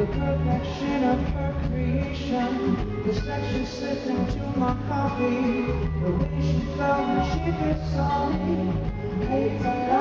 The perfection of her creation. The section slipped into my coffee. The way she felt when she first saw me. Hates I